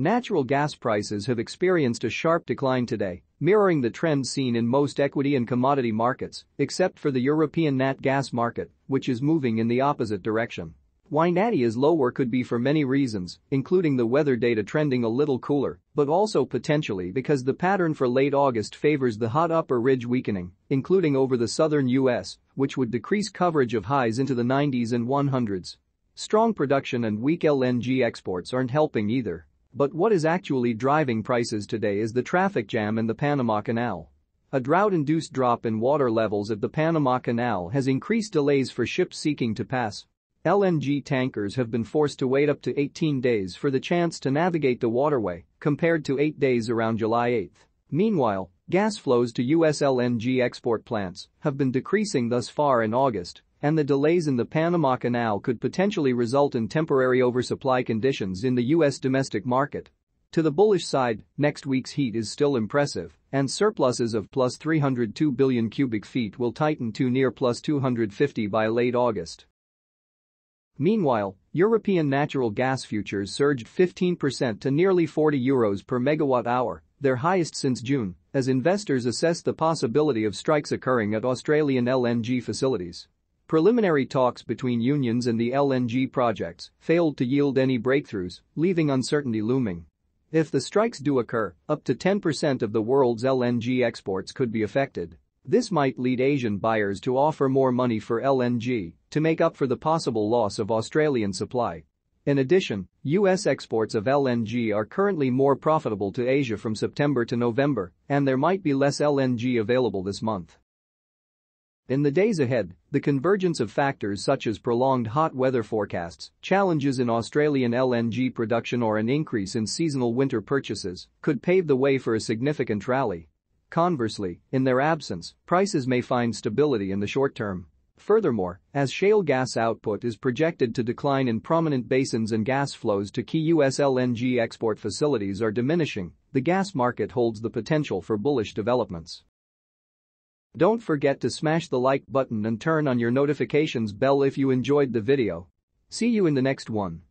Natural gas prices have experienced a sharp decline today, mirroring the trend seen in most equity and commodity markets, except for the European nat gas market, which is moving in the opposite direction. Why natty is lower could be for many reasons, including the weather data trending a little cooler, but also potentially because the pattern for late August favors the hot upper ridge weakening, including over the southern U.S., which would decrease coverage of highs into the 90s and 100s. Strong production and weak LNG exports aren't helping either. But what is actually driving prices today is the traffic jam in the Panama Canal. A drought-induced drop in water levels at the Panama Canal has increased delays for ships seeking to pass LNG tankers have been forced to wait up to 18 days for the chance to navigate the waterway, compared to 8 days around July 8. Meanwhile, gas flows to U.S. LNG export plants have been decreasing thus far in August, and the delays in the Panama Canal could potentially result in temporary oversupply conditions in the U.S. domestic market. To the bullish side, next week's heat is still impressive, and surpluses of plus 302 billion cubic feet will tighten to near plus 250 by late August. Meanwhile, European natural gas futures surged 15% to nearly 40 euros per megawatt hour, their highest since June, as investors assess the possibility of strikes occurring at Australian LNG facilities. Preliminary talks between unions and the LNG projects failed to yield any breakthroughs, leaving uncertainty looming. If the strikes do occur, up to 10% of the world's LNG exports could be affected. This might lead Asian buyers to offer more money for LNG to make up for the possible loss of Australian supply. In addition, U.S. exports of LNG are currently more profitable to Asia from September to November, and there might be less LNG available this month. In the days ahead, the convergence of factors such as prolonged hot weather forecasts, challenges in Australian LNG production or an increase in seasonal winter purchases could pave the way for a significant rally. Conversely, in their absence, prices may find stability in the short term. Furthermore, as shale gas output is projected to decline in prominent basins and gas flows to key U.S. LNG export facilities are diminishing, the gas market holds the potential for bullish developments. Don't forget to smash the like button and turn on your notifications bell if you enjoyed the video. See you in the next one.